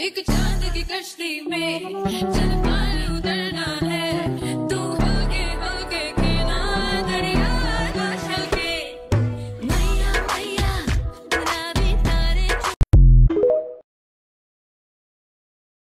एक चाँद की कश्ती में चल